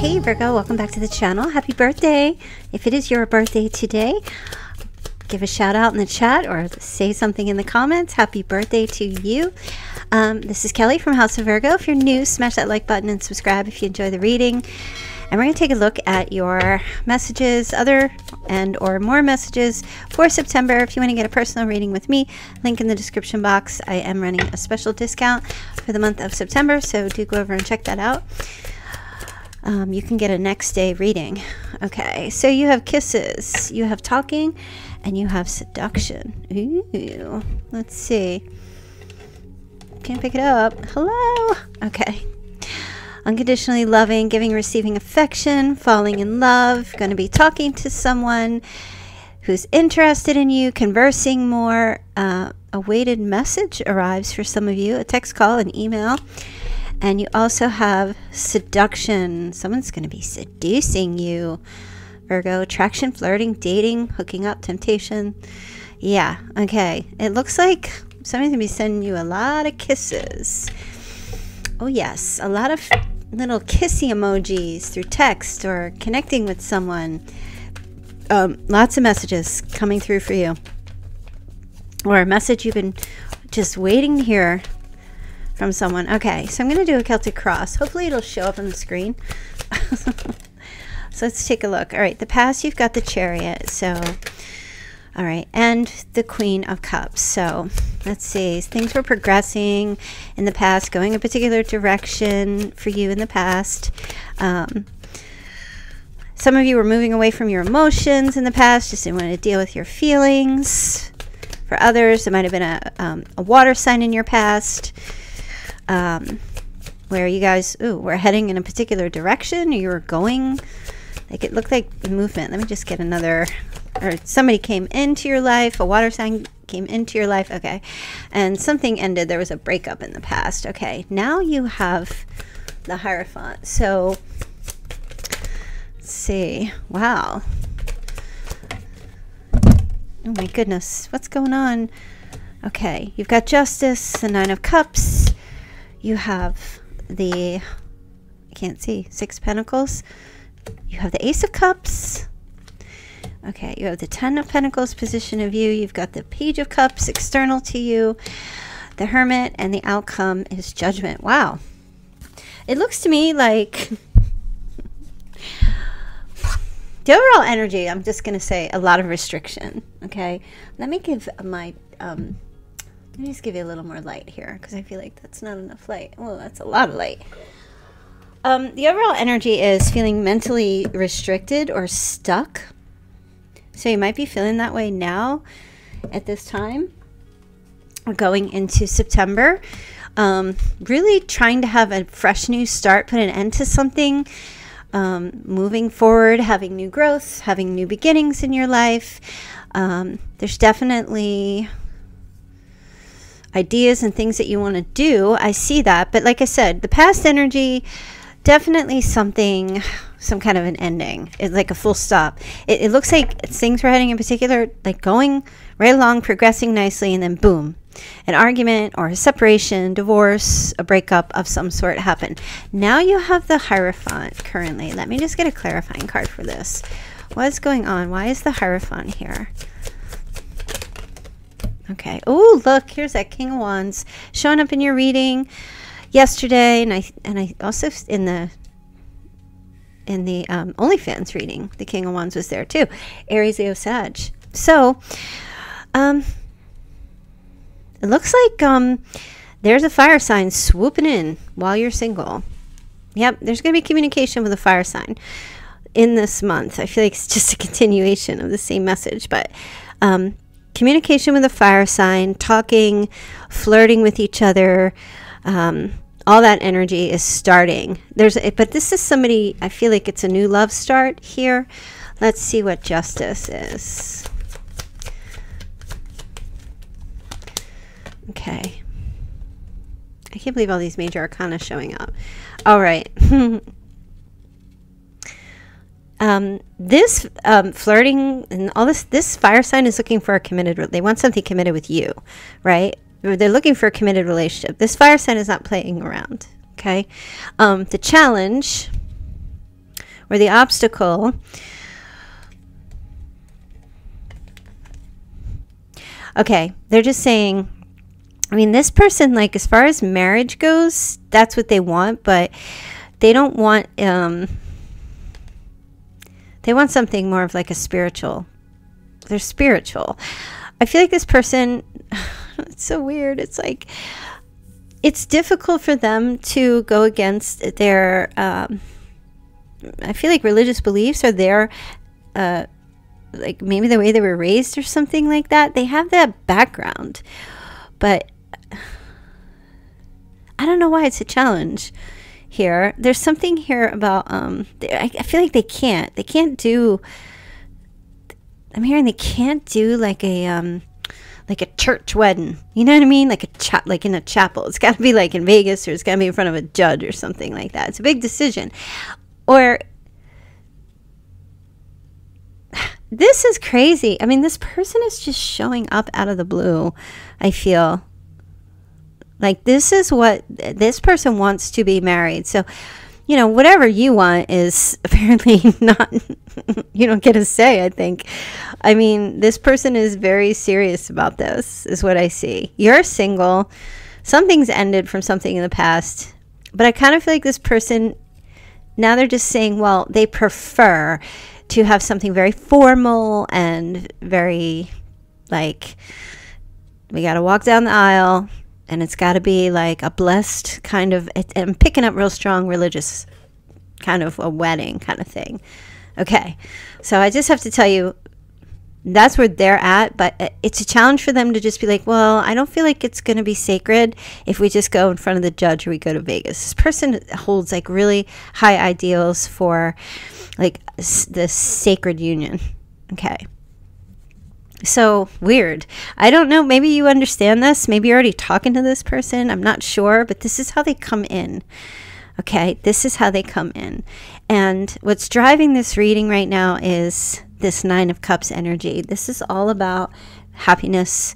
Hey Virgo, welcome back to the channel. Happy birthday. If it is your birthday today, give a shout out in the chat or say something in the comments. Happy birthday to you. Um, this is Kelli from House of Virgo. If you're new, smash that like button and subscribe if you enjoy the reading. And we're going to take a look at your messages, other and or more messages for September. If you want to get a personal reading with me, link in the description box. I am running a special discount for the month of September, so do go over and check that out. Um, you can get a next day reading. Okay, so you have kisses, you have talking, and you have seduction. Ooh, let's see. Can't pick it up. Hello. Okay. Unconditionally loving, giving, receiving affection, falling in love, going to be talking to someone who's interested in you, conversing more. Uh, a weighted message arrives for some of you, a text call, an email. And you also have seduction. Someone's going to be seducing you. Virgo, attraction, flirting, dating, hooking up, temptation. Yeah, okay. It looks like somebody's going to be sending you a lot of kisses. Oh, yes, a lot of little kissy emojis through text or connecting with someone. Um, lots of messages coming through for you. Or a message you've been just waiting to hear from someone. Okay, so I'm going to do a Celtic cross. Hopefully it'll show up on the screen. so let's take a look. All right, the past you've got the chariot. So, all right, and the queen of cups. So let's see. Things were progressing in the past, going a particular direction for you in the past. Um, some of you were moving away from your emotions in the past, just didn't want to deal with your feelings. For others, it might have been a, um, a water sign in your past um, where you guys ooh, were heading in a particular direction. You were going, like it looked like movement. Let me just get another, or somebody came into your life, a water sign came into your life. Okay. And something ended. There was a breakup in the past. Okay. Now you have the Hierophant. So, let's see. Wow. Oh my goodness. What's going on? Okay. You've got Justice, the Nine of Cups you have the, I can't see, Six Pentacles. You have the Ace of Cups. Okay, you have the Ten of Pentacles position of you. You've got the Page of Cups external to you. The Hermit and the outcome is Judgment. Wow. It looks to me like the overall energy, I'm just going to say a lot of restriction. Okay, let me give my um, let me just give you a little more light here because I feel like that's not enough light. Well, that's a lot of light. Um, the overall energy is feeling mentally restricted or stuck. So you might be feeling that way now at this time. going into September. Um, really trying to have a fresh new start, put an end to something. Um, moving forward, having new growth, having new beginnings in your life. Um, there's definitely ideas and things that you want to do. I see that. But like I said, the past energy, definitely something, some kind of an ending. It's like a full stop. It, it looks like things were heading in particular, like going right along, progressing nicely, and then boom, an argument or a separation, divorce, a breakup of some sort happened. Now you have the Hierophant currently. Let me just get a clarifying card for this. What's going on? Why is the Hierophant here? Okay. Oh, look, here's that King of Wands showing up in your reading yesterday, and I and I also in the in the um, OnlyFans reading, the King of Wands was there too. Aries, Leo, Sag. So, um, it looks like um, there's a fire sign swooping in while you're single. Yep, there's going to be communication with a fire sign in this month. I feel like it's just a continuation of the same message, but um, communication with a fire sign, talking, flirting with each other, um, all that energy is starting. There's, a, but this is somebody. I feel like it's a new love start here. Let's see what justice is. Okay. I can't believe all these major arcana showing up. All right. Um, this um, flirting and all this, this fire sign is looking for a committed. They want something committed with you, right? They're looking for a committed relationship. This fire sign is not playing around. Okay. Um, the challenge or the obstacle. Okay, they're just saying, I mean, this person, like, as far as marriage goes, that's what they want, but they don't want, um, they want something more of like a spiritual. They're spiritual. I feel like this person, it's so weird. It's like, it's difficult for them to go against their, um, I feel like religious beliefs are their, uh, like maybe the way they were raised or something like that. They have that background, but I don't know why it's a challenge here. There's something here about um. I, I feel like they can't. They can't do. I'm hearing they can't do like a um like a church wedding. You know what I mean? Like a cha- like in a chapel. It's got to be like in Vegas or it's got to be in front of a judge or something like that. It's a big decision. Or this is crazy. I mean, this person is just showing up out of the blue. I feel like this is what this person wants to be married. So, you know, whatever you want is apparently not, you don't get a say, I think. I mean, this person is very serious about this, is what I see. You're single, something's ended from something in the past, but I kind of feel like this person, now they're just saying, well, they prefer to have something very formal and very like, we got to walk down the aisle and it's got to be like a blessed kind of i'm picking up real strong religious kind of a wedding kind of thing. Okay so i just have to tell you that's where they're at but it's a challenge for them to just be like well i don't feel like it's going to be sacred if we just go in front of the judge or we go to vegas. This person holds like really high ideals for like the sacred union. Okay so weird. I don't know. Maybe you understand this. Maybe you're already talking to this person. I'm not sure, but this is how they come in. Okay, this is how they come in. And what's driving this reading right now is this Nine of Cups energy. This is all about happiness,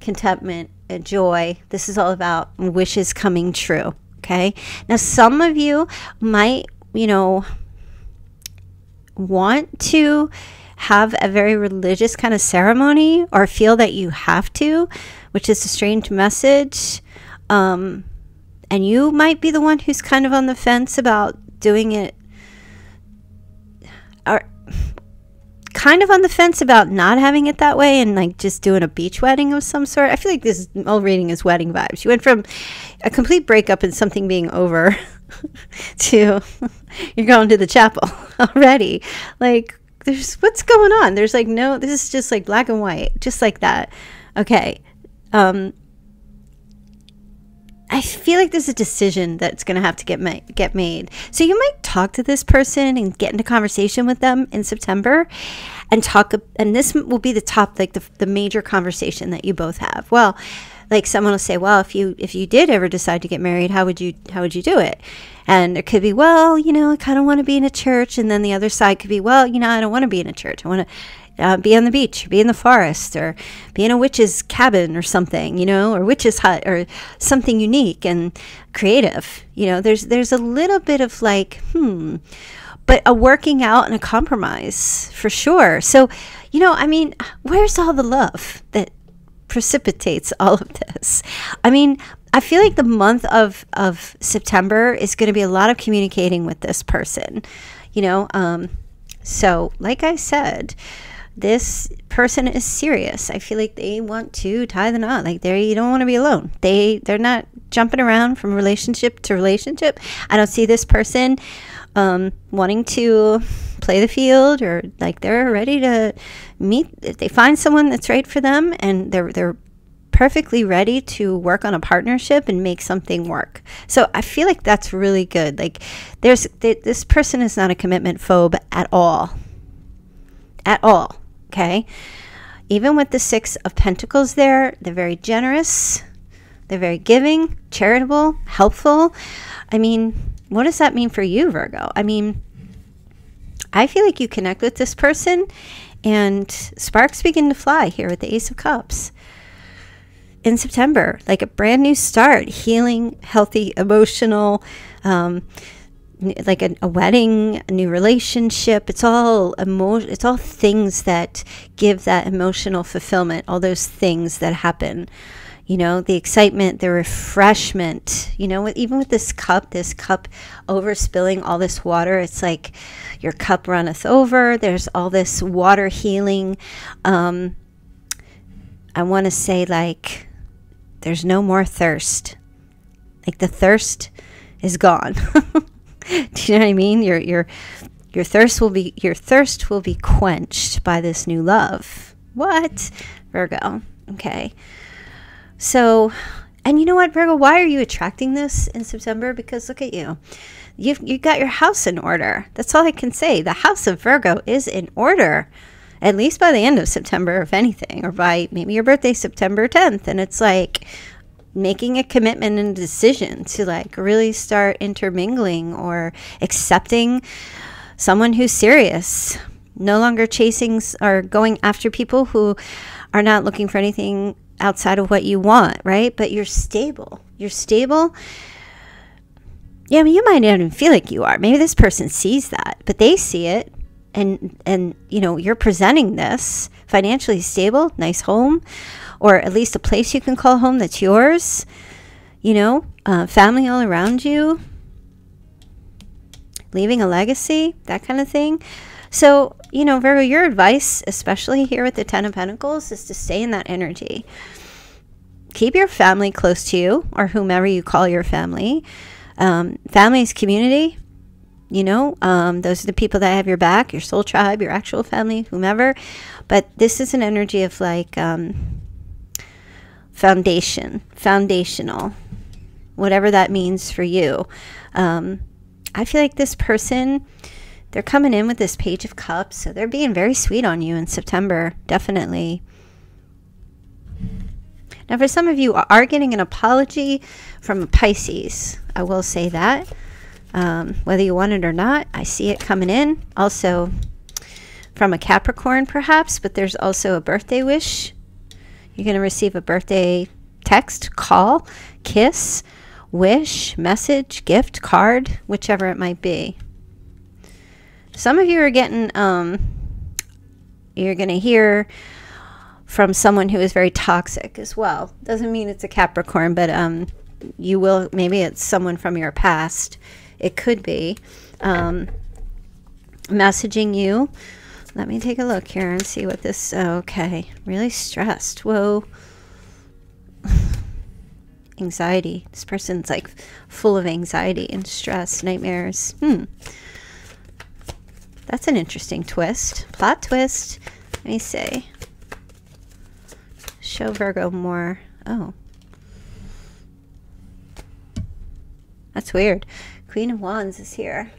contentment, and joy. This is all about wishes coming true. Okay, now some of you might, you know, want to have a very religious kind of ceremony or feel that you have to, which is a strange message. Um, and you might be the one who's kind of on the fence about doing it or kind of on the fence about not having it that way and like just doing a beach wedding of some sort. I feel like this whole reading is wedding vibes. You went from a complete breakup and something being over to you're going to the chapel already. Like there's what's going on? There's like no this is just like black and white, just like that. Okay. Um I feel like there's a decision that's going to have to get ma- get made. So you might talk to this person and get into conversation with them in September and talk and this will be the top like the, the major conversation that you both have. Well, like someone will say, "Well, if you if you did ever decide to get married, how would you how would you do it?" And it could be, "Well, you know, I kind of want to be in a church," and then the other side could be, "Well, you know, I don't want to be in a church. I want to." Uh, be on the beach, be in the forest, or be in a witch's cabin or something, you know, or witch's hut or something unique and creative. You know, there's there's a little bit of like, hmm, but a working out and a compromise for sure. So, you know, I mean, where's all the love that precipitates all of this. I mean, I feel like the month of, of September is going to be a lot of communicating with this person, you know. Um, so, like I said, this person is serious. I feel like they want to tie the knot. Like they you don't want to be alone. They they're not jumping around from relationship to relationship. I don't see this person um, wanting to play the field or like they're ready to meet if they find someone that's right for them and they're they're perfectly ready to work on a partnership and make something work. So I feel like that's really good. Like there's this person is not a commitment phobe at all. At all. Okay? Even with the 6 of pentacles there, they're very generous. They're very giving, charitable, helpful. I mean, what does that mean for you, Virgo? I mean, I feel like you connect with this person and sparks begin to fly here with the Ace of Cups in September, like a brand new start, healing, healthy, emotional, um, like a, a, wedding, a new relationship. It's all emotion. It's all things that give that emotional fulfillment. All those things that happen. You know, the excitement, the refreshment. You know, even with this cup, this cup overspilling all this water. It's like your cup runneth over. There's all this water healing. Um, I want to say like, there's no more thirst. Like the thirst is gone. Do you know what I mean? Your your your thirst will be your thirst will be quenched by this new love. What? Virgo. Okay. So, and you know what, Virgo, why are you attracting this in September? Because look at you. You've you got your house in order. That's all I can say. The house of Virgo is in order. At least by the end of September, if anything, or by maybe your birthday, September 10th. And it's like, making a commitment and decision to like really start intermingling or accepting someone who's serious no longer chasing or going after people who are not looking for anything outside of what you want right? But you're stable. You're stable. Yeah I mean, you might not even feel like you are. Maybe this person sees that but they see it and and you know you're presenting this financially stable nice home or at least a place you can call home that's yours, you know, uh, family all around you, leaving a legacy, that kind of thing. So, you know, Virgo, your advice, especially here with the Ten of Pentacles, is to stay in that energy. Keep your family close to you or whomever you call your family. Um, family is community. You know, um, those are the people that have your back, your soul tribe, your actual family, whomever. But this is an energy of like, um, foundation, foundational, whatever that means for you. Um, I feel like this person, they're coming in with this Page of Cups, so they're being very sweet on you in September, definitely. Now, for some of you are getting an apology from a Pisces. I will say that. Um, whether you want it or not, I see it coming in. Also, from a Capricorn, perhaps, but there's also a birthday wish you're going to receive a birthday text, call, kiss, wish, message, gift, card, whichever it might be. Some of you are getting, um, you're going to hear from someone who is very toxic as well. Doesn't mean it's a Capricorn, but um, you will, maybe it's someone from your past. It could be. Um, messaging you let me take a look here and see what this... Okay. Really stressed. Whoa. anxiety. This person's like full of anxiety and stress, nightmares. Hmm. That's an interesting twist. Plot twist. Let me see. Show Virgo more. Oh. That's weird. Queen of Wands is here.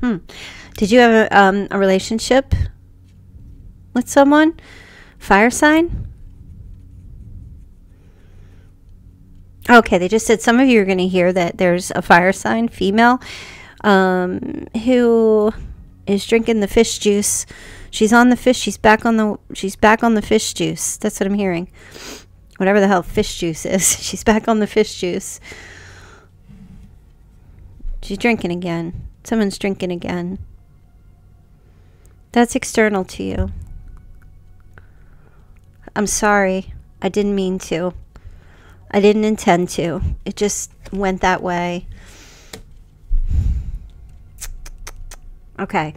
Hmm. Did you have a, um, a relationship with someone? Fire sign? Okay, they just said some of you are going to hear that there's a fire sign, female, um, who is drinking the fish juice. She's on the fish. She's back on the. She's back on the fish juice. That's what I'm hearing. Whatever the hell fish juice is, she's back on the fish juice. She's drinking again. Someone's drinking again. That's external to you. I'm sorry. I didn't mean to. I didn't intend to. It just went that way. Okay.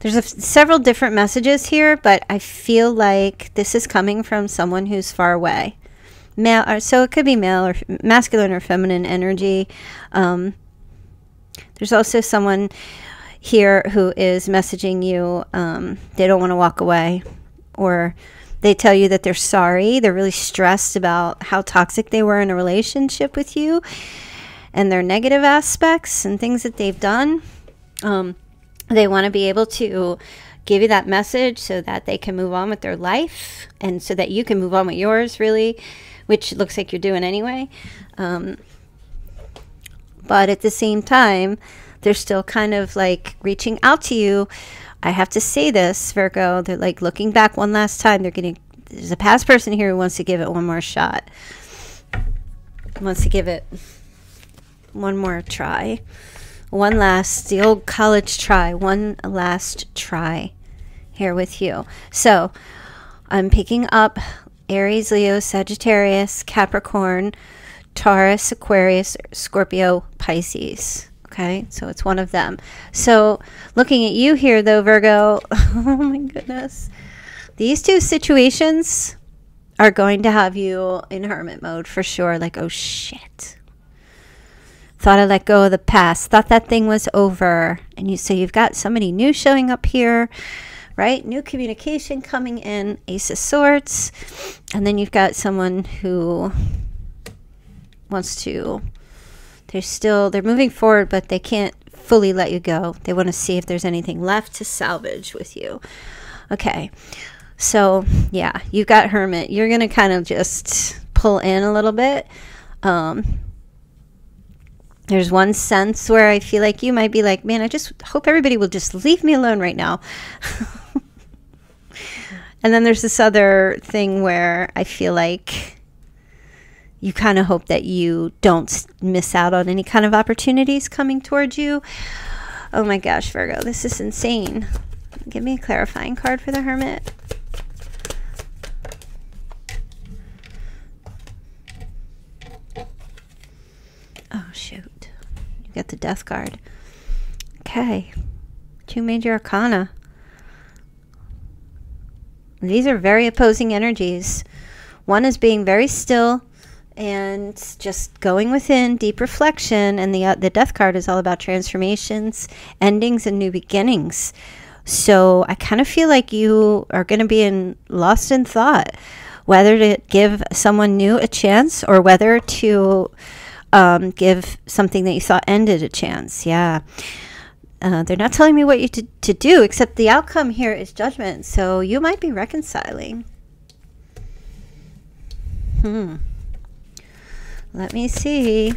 There's a, several different messages here, but I feel like this is coming from someone who's far away. Male, or, so it could be male or masculine or feminine energy. Um, there's also someone here who is messaging you. Um, they don't want to walk away, or they tell you that they're sorry. They're really stressed about how toxic they were in a relationship with you and their negative aspects and things that they've done. Um, they want to be able to give you that message so that they can move on with their life and so that you can move on with yours, really, which looks like you're doing anyway. Um, but at the same time, they're still kind of like reaching out to you. I have to say this, Virgo. They're like looking back one last time. They're getting there's a past person here who wants to give it one more shot. Wants to give it one more try. One last, the old college try. One last try here with you. So I'm picking up Aries, Leo, Sagittarius, Capricorn, Taurus, Aquarius, Scorpio, Pisces. Okay, so it's one of them. So looking at you here, though, Virgo, oh my goodness. These two situations are going to have you in hermit mode for sure. Like, oh shit. Thought I let go of the past. Thought that thing was over. And you say you've got somebody new showing up here right? New communication coming in, Ace of Swords. And then you've got someone who wants to, they're still, they're moving forward, but they can't fully let you go. They want to see if there's anything left to salvage with you. Okay. So, yeah, you've got Hermit. You're going to kind of just pull in a little bit. Um, there's one sense where I feel like you might be like, man, I just hope everybody will just leave me alone right now. And then there's this other thing where I feel like you kind of hope that you don't miss out on any kind of opportunities coming towards you. Oh my gosh, Virgo, this is insane. Give me a clarifying card for the Hermit. Oh, shoot. You got the Death card. Okay. Two major arcana. These are very opposing energies. One is being very still and just going within, deep reflection, and the uh, the death card is all about transformations, endings, and new beginnings. So I kind of feel like you are going to be in lost in thought, whether to give someone new a chance or whether to um, give something that you thought ended a chance. Yeah. Uh, they're not telling me what you to, to do, except the outcome here is judgment. So you might be reconciling. Hmm. Let me see.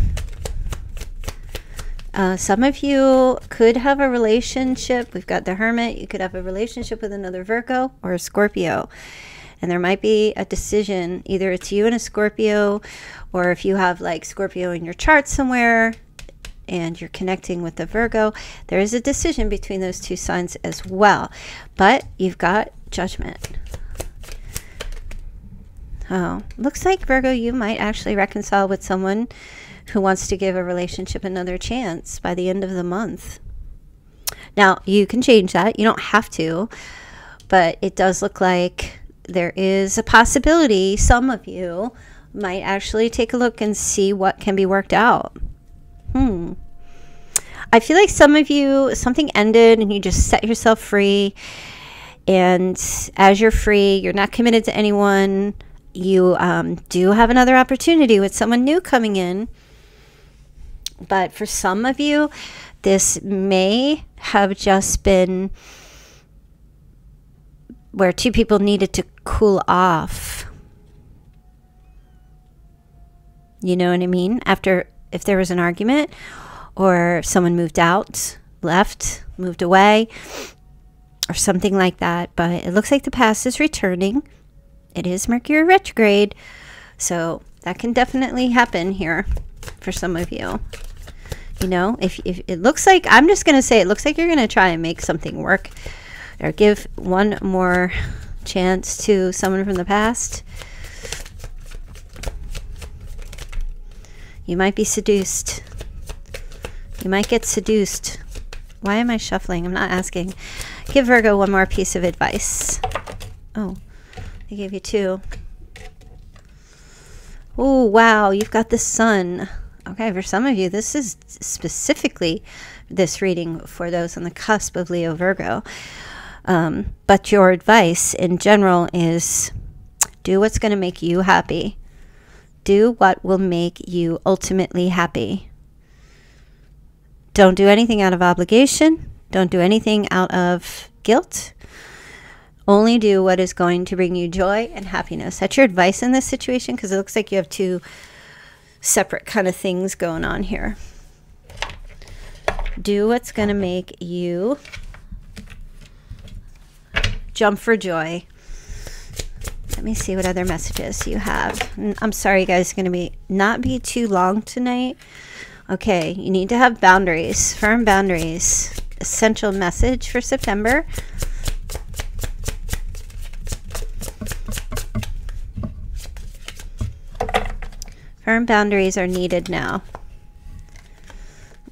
Uh, some of you could have a relationship. We've got the Hermit. You could have a relationship with another Virgo or a Scorpio. And there might be a decision. Either it's you and a Scorpio, or if you have like Scorpio in your chart somewhere, and you're connecting with the Virgo, there is a decision between those two signs as well. But you've got judgment. Oh, looks like Virgo, you might actually reconcile with someone who wants to give a relationship another chance by the end of the month. Now, you can change that. You don't have to, but it does look like there is a possibility some of you might actually take a look and see what can be worked out. Hmm. I feel like some of you, something ended and you just set yourself free. And as you're free, you're not committed to anyone. You um, do have another opportunity with someone new coming in. But for some of you, this may have just been where two people needed to cool off. You know what I mean? After if there was an argument or someone moved out, left, moved away, or something like that. But it looks like the past is returning. It is Mercury retrograde. So that can definitely happen here for some of you. You know, if, if it looks like, I'm just going to say, it looks like you're going to try and make something work or give one more chance to someone from the past. You might be seduced. You might get seduced. Why am I shuffling? I'm not asking. Give Virgo one more piece of advice. Oh, I gave you two. Oh, wow. You've got the sun. Okay, for some of you, this is specifically this reading for those on the cusp of Leo Virgo. Um, but your advice in general is do what's going to make you happy. Do what will make you ultimately happy. Don't do anything out of obligation. Don't do anything out of guilt. Only do what is going to bring you joy and happiness. That's your advice in this situation because it looks like you have two separate kind of things going on here. Do what's going to make you jump for joy. Let me see what other messages you have. I'm sorry, you guys, going to be not be too long tonight. Okay, you need to have boundaries, firm boundaries. Essential message for September. Firm boundaries are needed now.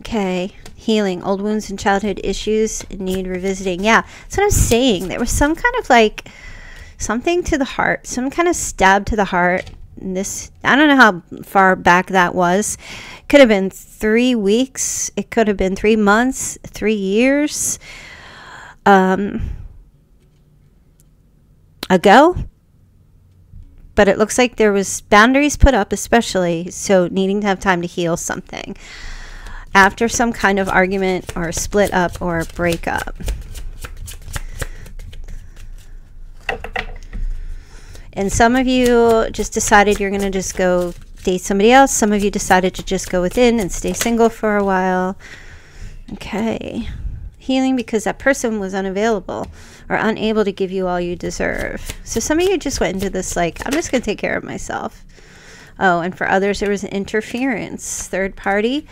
Okay, healing. Old wounds and childhood issues need revisiting. Yeah, that's what I'm saying. There was some kind of like something to the heart, some kind of stab to the heart. This, I don't know how far back that was. Could have been three weeks. It could have been three months, three years um, ago but it looks like there was boundaries put up especially so needing to have time to heal something after some kind of argument or split up or breakup and some of you just decided you're going to just go date somebody else some of you decided to just go within and stay single for a while okay healing because that person was unavailable or unable to give you all you deserve. So some of you just went into this like, I'm just going to take care of myself. Oh, and for others, there was an interference, third party.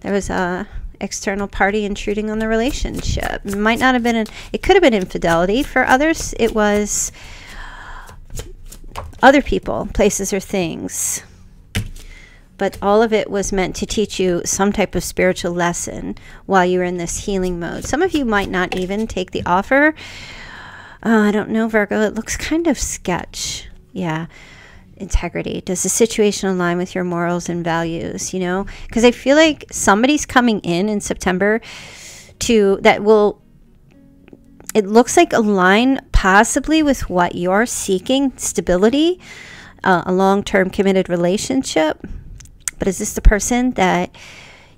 There was a external party intruding on the relationship. It might not have been, an, it could have been infidelity. For others, it was other people, places, or things but all of it was meant to teach you some type of spiritual lesson while you were in this healing mode. Some of you might not even take the offer. Uh, I don't know, Virgo. It looks kind of sketch. Yeah. Integrity. Does the situation align with your morals and values? You know, because I feel like somebody's coming in in September to that will. It looks like align possibly with what you're seeking stability, uh, a long term committed relationship but is this the person that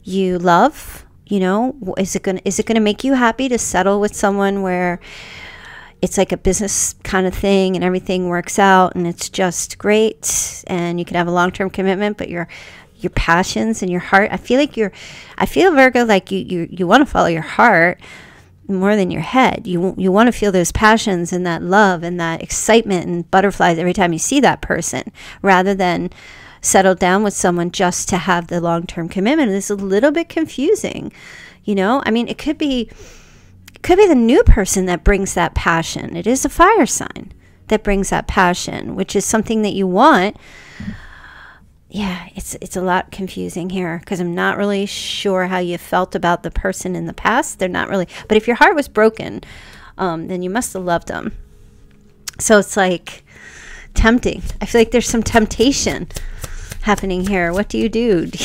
you love? You know, is it gonna is it gonna make you happy to settle with someone where it's like a business kind of thing and everything works out and it's just great and you can have a long term commitment, but your your passions and your heart. I feel like you're I feel Virgo like you you, you want to follow your heart more than your head. You you want to feel those passions and that love and that excitement and butterflies every time you see that person rather than settle down with someone just to have the long term commitment. It's a little bit confusing. You know, I mean, it could be it could be the new person that brings that passion. It is a fire sign that brings that passion, which is something that you want. Yeah, it's it's a lot confusing here because I'm not really sure how you felt about the person in the past. They're not really, but if your heart was broken, um, then you must have loved them. So it's like tempting. I feel like there's some temptation happening here. What do you do?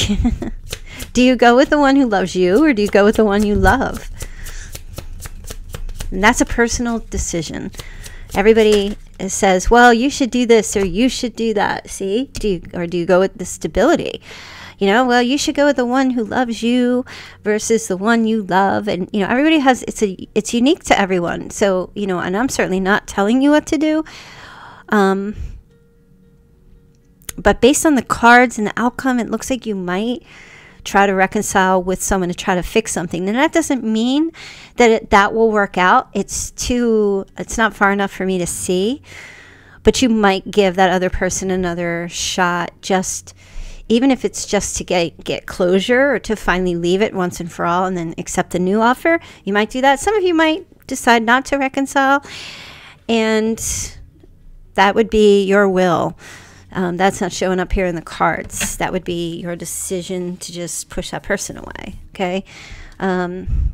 Do you, go with the one who loves you or do you go with the one you love? And that's a personal decision. Everybody says, well, you should do this or you should do that. See? Do you, or do you go with the stability? You know, well, you should go with the one who loves you versus the one you love. And, you know, everybody has, it's a, it's unique to everyone. So, you know, and I'm certainly not telling you what to do. Um, but based on the cards and the outcome, it looks like you might try to reconcile with someone to try to fix something. And that doesn't mean that it, that will work out. It's too, it's not far enough for me to see. But you might give that other person another shot just even if it's just to get get closure or to finally leave it once and for all and then accept a new offer you might do that some of you might decide not to reconcile and that would be your will um, that's not showing up here in the cards. That would be your decision to just push that person away. Okay. Um,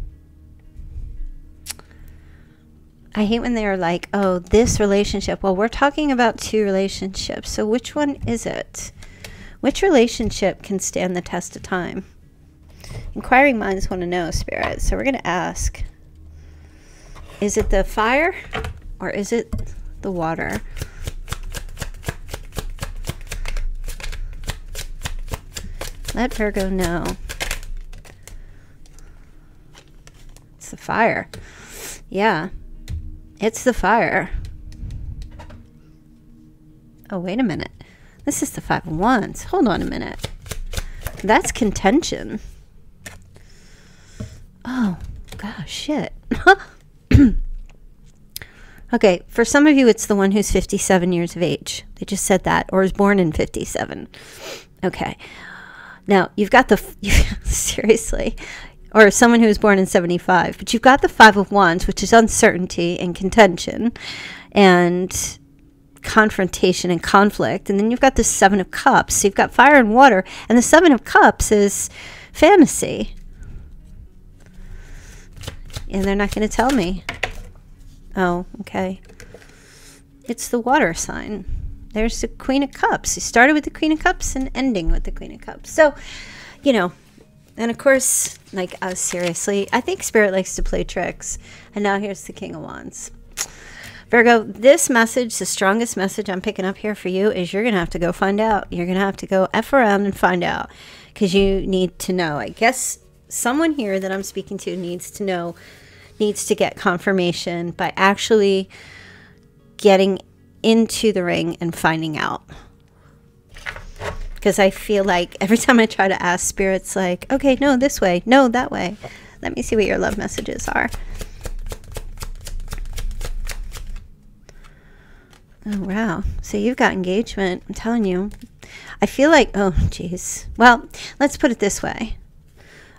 I hate when they're like, oh, this relationship. Well, we're talking about two relationships. So which one is it? Which relationship can stand the test of time? Inquiring minds want to know, Spirit. So we're going to ask is it the fire or is it the water? Let Virgo know. It's the fire. Yeah. It's the fire. Oh, wait a minute. This is the five of wands. Hold on a minute. That's contention. Oh, gosh, shit. Okay, for some of you, it's the one who's 57 years of age. They just said that, or is born in 57. Okay. Now, you've got the, seriously, or someone who was born in 75, but you've got the Five of Wands, which is uncertainty and contention and confrontation and conflict. And then you've got the Seven of Cups. So you've got fire and water, and the Seven of Cups is fantasy. And they're not going to tell me. Oh, okay. It's the water sign. There's the Queen of Cups. You started with the Queen of Cups and ending with the Queen of Cups. So, you know, and of course, like, uh, seriously, I think Spirit likes to play tricks. And now here's the King of Wands. Virgo, this message, the strongest message I'm picking up here for you is you're going to have to go find out. You're going to have to go F around and find out because you need to know. I guess someone here that I'm speaking to needs to know, needs to get confirmation by actually getting into the ring and finding out. Because I feel like every time I try to ask spirits, like, okay, no, this way, no, that way. Let me see what your love messages are. Oh, wow. So you've got engagement. I'm telling you. I feel like, oh, geez. Well, let's put it this way.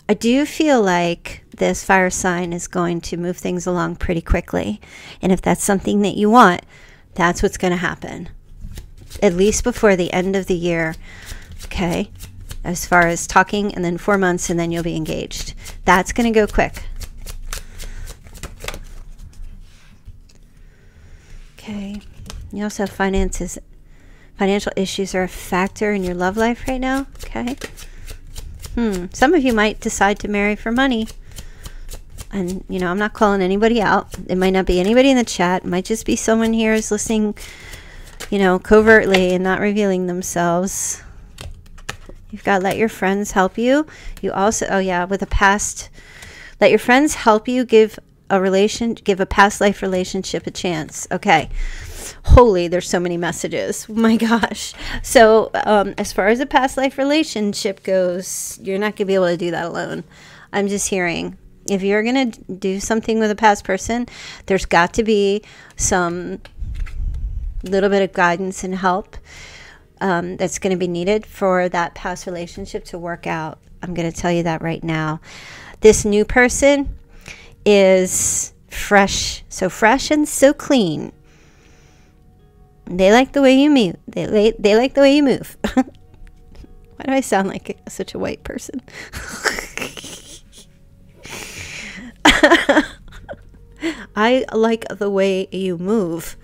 I do feel like this fire sign is going to move things along pretty quickly. And if that's something that you want, that's what's going to happen. At least before the end of the year. Okay. As far as talking, and then four months, and then you'll be engaged. That's going to go quick. Okay. You also have finances. Financial issues are a factor in your love life right now. Okay. Hmm. Some of you might decide to marry for money. And, you know, I'm not calling anybody out. It might not be anybody in the chat. It might just be someone here is listening, you know, covertly and not revealing themselves. You've got let your friends help you. You also, oh yeah, with a past, let your friends help you give a relation, give a past life relationship a chance. Okay holy, there's so many messages. my gosh. So, um, as far as a past life relationship goes, you're not going to be able to do that alone. I'm just hearing. If you're going to do something with a past person, there's got to be some little bit of guidance and help um, that's going to be needed for that past relationship to work out. I'm going to tell you that right now. This new person is fresh, so fresh and so clean. They like the way you move. They, they like the way you move. Why do I sound like such a white person? I like the way you move.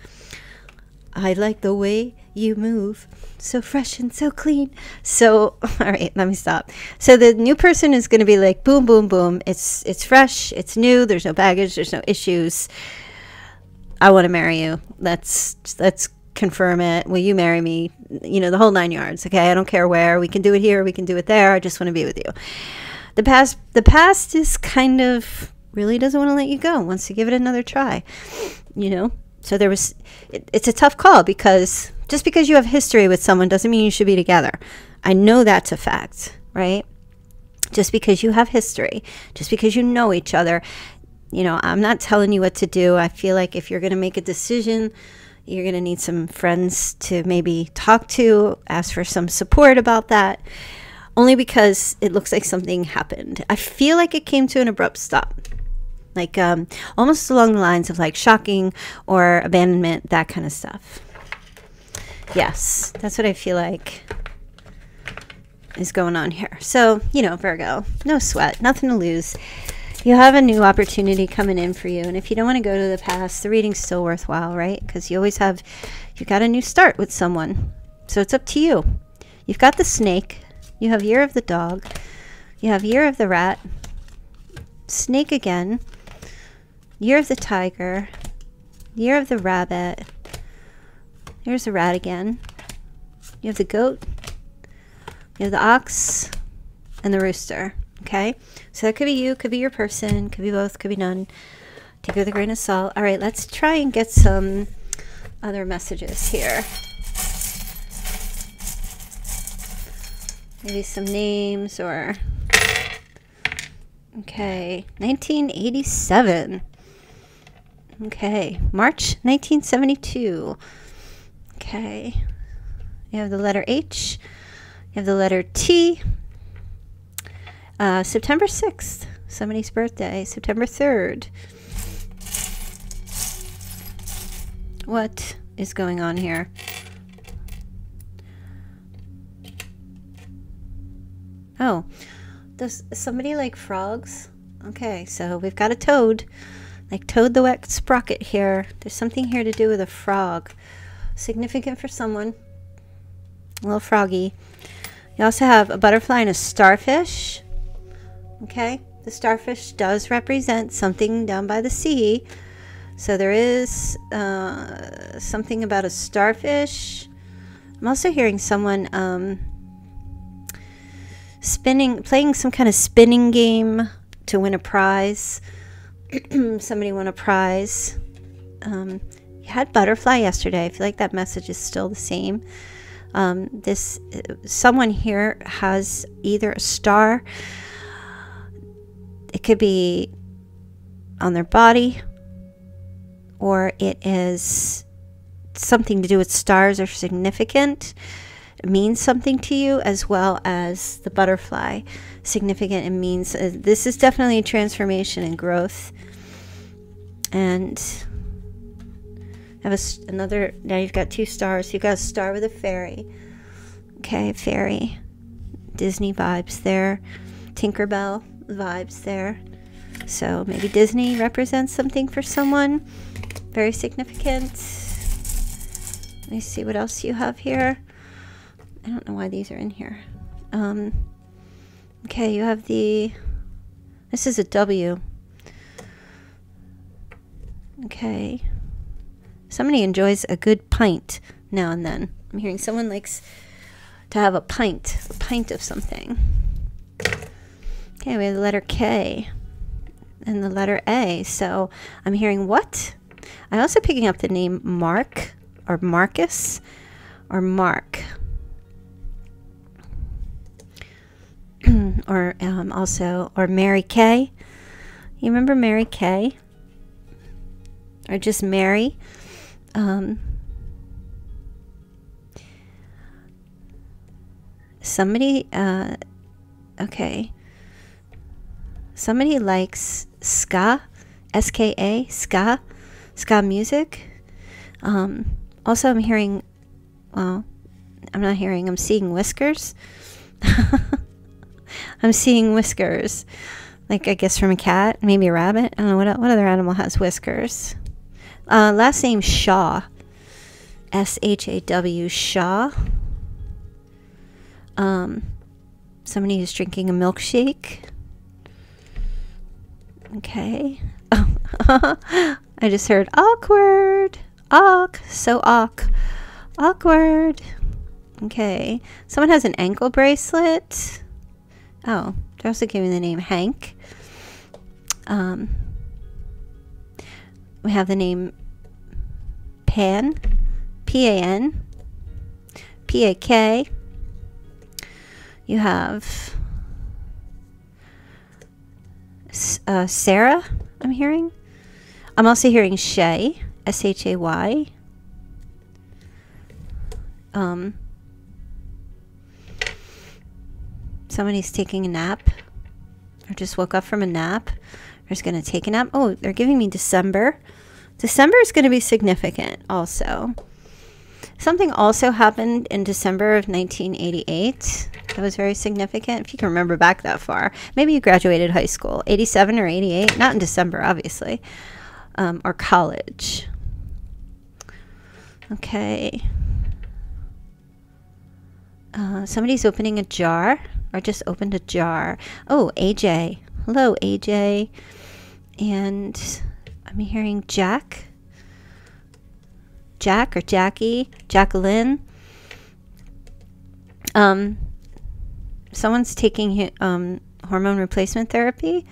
I like the way you move. So fresh and so clean. So, all right, let me stop. So the new person is going to be like boom, boom, boom. It's it's fresh. It's new. There's no baggage. There's no issues. I want to marry you. Let's let's confirm it. Will you marry me? You know, the whole nine yards. Okay. I don't care where. We can do it here. We can do it there. I just want to be with you. The past, the past is kind of really doesn't want to let you go. Wants to give it another try. You know. So there was. It, it's a tough call because just because you have history with someone doesn't mean you should be together. I know that's a fact, right? Just because you have history, just because you know each other, you know, I'm not telling you what to do. I feel like if you're going to make a decision you're going to need some friends to maybe talk to, ask for some support about that, only because it looks like something happened. I feel like it came to an abrupt stop. Like um, almost along the lines of like shocking or abandonment, that kind of stuff. Yes, that's what I feel like is going on here. So, you know, Virgo, no sweat, nothing to lose you have a new opportunity coming in for you. And if you don't want to go to the past, the reading's still worthwhile, right? Because you always have, you've got a new start with someone. So it's up to you. You've got the snake. You have year of the dog. You have year of the rat. Snake again. Year of the tiger. Year of the rabbit. Here's the rat again. You have the goat. You have the ox and the rooster. Okay, so that could be you, could be your person, could be both, could be none. Take it with a grain of salt. All right, let's try and get some other messages here. Maybe some names or. Okay, 1987. Okay, March 1972. Okay, you have the letter H, you have the letter T. Uh, September 6th, somebody's birthday. September 3rd. What is going on here? Oh, does somebody like frogs? Okay, so we've got a toad, like Toad the Wet Sprocket here. There's something here to do with a frog. Significant for someone. A little froggy. You also have a butterfly and a starfish. Okay, the starfish does represent something down by the sea. So there is uh, something about a starfish. I'm also hearing someone um, spinning, playing some kind of spinning game to win a prize. Somebody won a prize. Um, you had butterfly yesterday. I feel like that message is still the same. Um, this someone here has either a star. It could be on their body, or it is something to do with stars or significant means something to you as well as the butterfly. Significant and means uh, this is definitely a transformation and growth. And have a, another now you've got two stars. You've got a star with a fairy. Okay fairy. Disney vibes there. Tinkerbell vibes there. So maybe disney represents something for someone. Very significant. Let me see what else you have here I don't know why these are in here. Um, okay, you have the... This is a W. Okay. Somebody enjoys a good pint now and then. I'm hearing someone likes to have a pint. A pint of something. Okay, we have the letter K and the letter A. So I'm hearing what? I'm also picking up the name Mark or Marcus or Mark. Or um, also, or Mary Kay. You remember Mary Kay? Or just Mary? Um, somebody, uh, okay. Somebody likes ska, S K A, ska, ska music. Um, also, I'm hearing, well, I'm not hearing, I'm seeing whiskers. I'm seeing whiskers. Like, I guess from a cat, maybe a rabbit. I don't know what, what other animal has whiskers. Uh, last name Shaw. S H A W Shaw. Um, somebody who's drinking a milkshake. Okay. I just heard awkward. Awk. So awk. Awkward. Okay. Someone has an ankle bracelet. Oh, they're also giving the name Hank. Um, we have the name Pan, P A N, P A K. You have uh, Sarah, I'm hearing. I'm also hearing Shay, S H A Y. Um, somebody's taking a nap or just woke up from a nap or is going to take a nap. Oh, they're giving me December. December is going to be significant also. Something also happened in December of 1988 that was very significant. If you can remember back that far, maybe you graduated high school, 87 or 88, not in December, obviously, um, or college. Okay. Uh, somebody's opening a jar or just opened a jar. Oh, AJ. Hello, AJ. And I'm hearing Jack. Jack or Jackie. Jacqueline. Um, someone's taking um, hormone replacement therapy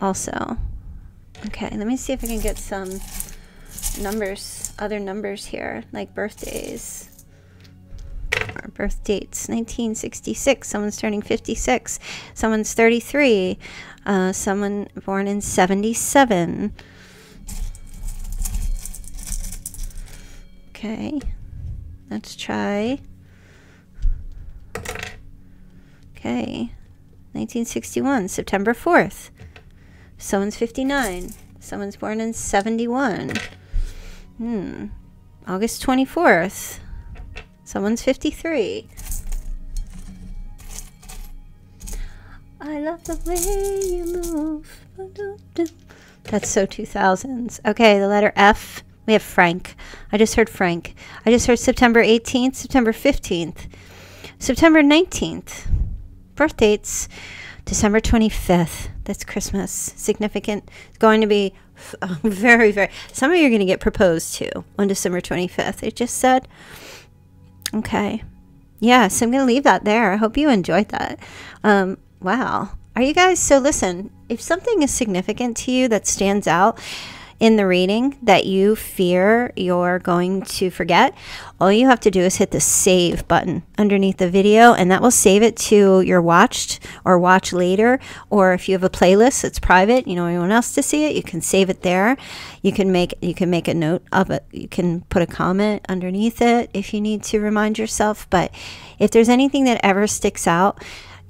also. Okay, let me see if I can get some numbers, other numbers here, like birthdays birth dates 1966 someone's turning 56 someone's 33 uh, someone born in 77 Okay. Let's try. Okay. 1961, September 4th. Someone's 59. Someone's born in 71. Hmm. August 24th. Someone's 53. I love the way you move. That's so 2000s. Okay, the letter F. We have Frank. I just heard Frank. I just heard September 18th, September 15th, September 19th. Birth dates December 25th. That's Christmas. Significant. It's going to be very, very. Some of you are going to get proposed to on December 25th. It just said. Okay. Yeah, so I'm going to leave that there. I hope you enjoyed that. Um, wow. Are you guys? So listen, if something is significant to you that stands out, in the reading that you fear you're going to forget, all you have to do is hit the save button underneath the video, and that will save it to your watched or watch later. Or if you have a playlist that's private, you know anyone else to see it, you can save it there. You can make you can make a note of it. You can put a comment underneath it if you need to remind yourself. But if there's anything that ever sticks out,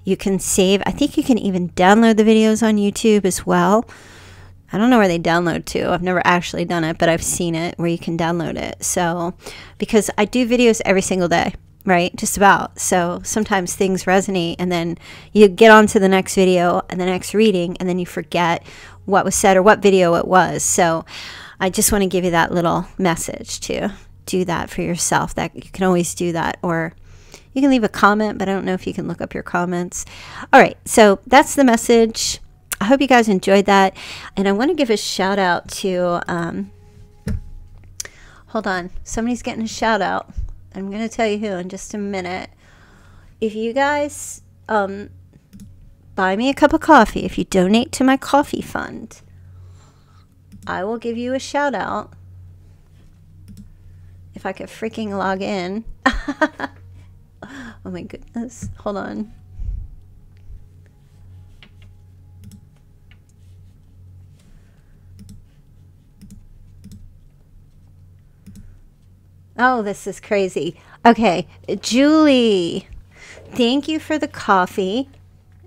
you can save. I think you can even download the videos on YouTube as well. I don't know where they download to. I've never actually done it, but I've seen it where you can download it. So, because I do videos every single day, right? Just about. So sometimes things resonate and then you get on to the next video and the next reading and then you forget what was said or what video it was. So I just want to give you that little message to do that for yourself. That you can always do that or you can leave a comment, but I don't know if you can look up your comments. All right, so that's the message. I hope you guys enjoyed that. And I want to give a shout out to, um, hold on, somebody's getting a shout out. I'm going to tell you who in just a minute. If you guys um, buy me a cup of coffee, if you donate to my coffee fund, I will give you a shout out. If I could freaking log in. oh my goodness. Hold on. Oh, this is crazy. Okay, Julie, thank you for the coffee.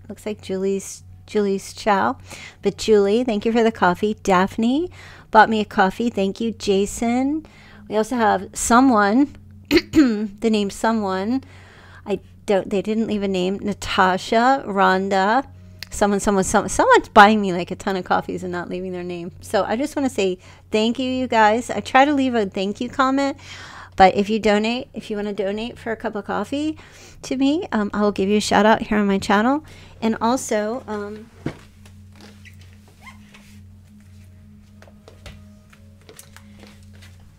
Looks like Julie's Julie's chow. But Julie, thank you for the coffee. Daphne bought me a coffee. Thank you, Jason. We also have someone, the name someone. I don't. They didn't leave a name. Natasha, Rhonda, someone, someone, someone, someone's buying me like a ton of coffees and not leaving their name. So I just want to say thank you, you guys. I try to leave a thank you comment. But if you donate, if you want to donate for a cup of coffee to me, um, I will give you a shout out here on my channel. And also, um,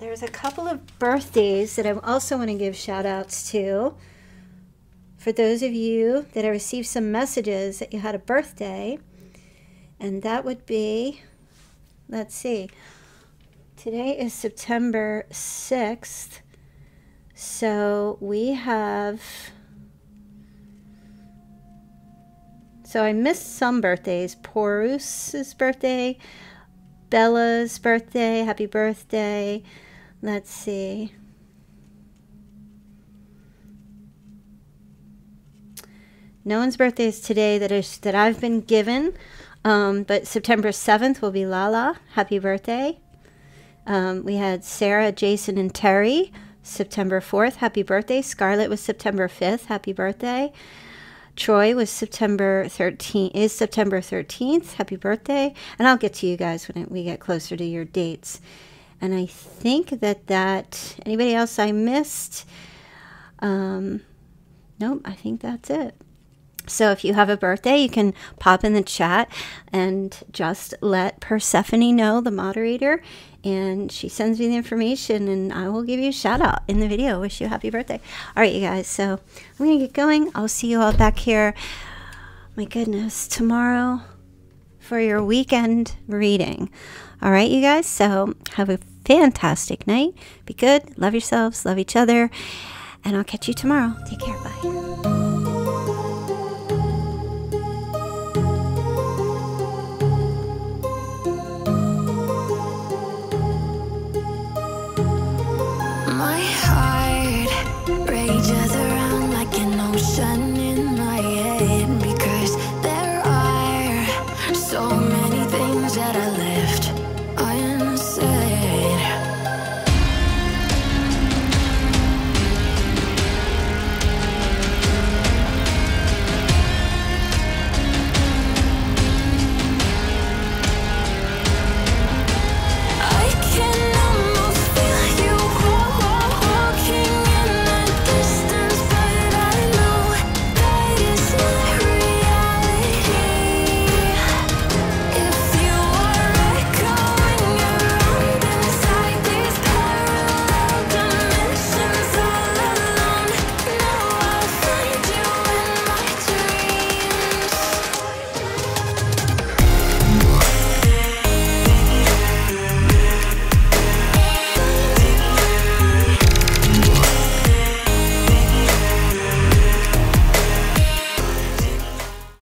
there's a couple of birthdays that I also want to give shout outs to. For those of you that I received some messages that you had a birthday, and that would be, let's see, today is September 6th. So we have. So I missed some birthdays. Porus's birthday, Bella's birthday, happy birthday. Let's see. No one's birthday is today that is that I've been given. Um, but September 7th will be Lala. Happy birthday. Um, we had Sarah, Jason, and Terry. September 4th. Happy birthday. Scarlett was September 5th. Happy birthday. Troy was September 13th, is September 13th. Happy birthday. And I'll get to you guys when we get closer to your dates. And I think that that, anybody else I missed? Um, nope, I think that's it. So if you have a birthday, you can pop in the chat and just let Persephone know, the moderator, and she sends me the information and I will give you a shout out in the video. Wish you a happy birthday. All right, you guys. So I'm going to get going. I'll see you all back here. My goodness, tomorrow for your weekend reading. All right, you guys. So have a fantastic night. Be good. Love yourselves. Love each other. And I'll catch you tomorrow. Take care. Bye.